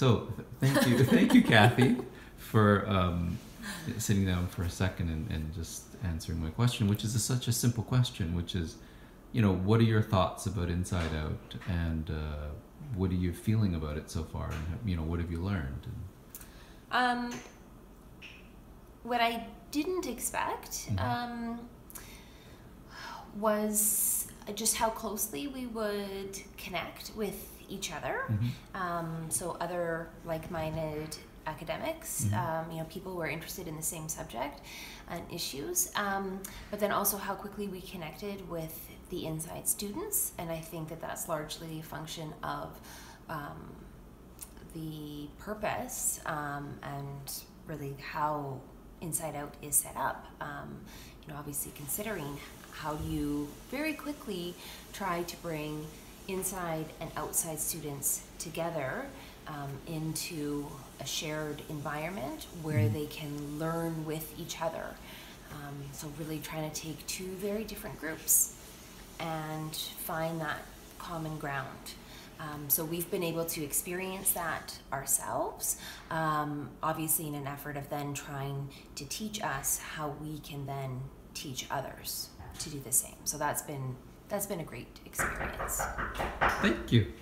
So th- thank you, thank you, Kathy, for um, sitting down for a second and, and just answering my question, which is a, such a simple question, which is, you know, what are your thoughts about Inside Out, and uh, what are you feeling about it so far, and you know, what have you learned? Um, what I didn't expect Mhm. um, was just how closely we would connect with each other. Mhm. Um, so other like-minded academics, Mhm. um, you know, people who are interested in the same subject and issues. Um, but then also how quickly we connected with the inside students, and I think that that's largely a function of um, the purpose um, and really how Inside Out is set up. Um, you know, obviously considering how you very quickly try to bring inside and outside students together um, into a shared environment where Mhm. they can learn with each other. Um, so really trying to take two very different groups and find that common ground. Um, so we've been able to experience that ourselves, um, obviously in an effort of then trying to teach us how we can then teach others to do the same. So that's been that's been a great experience. Thank you.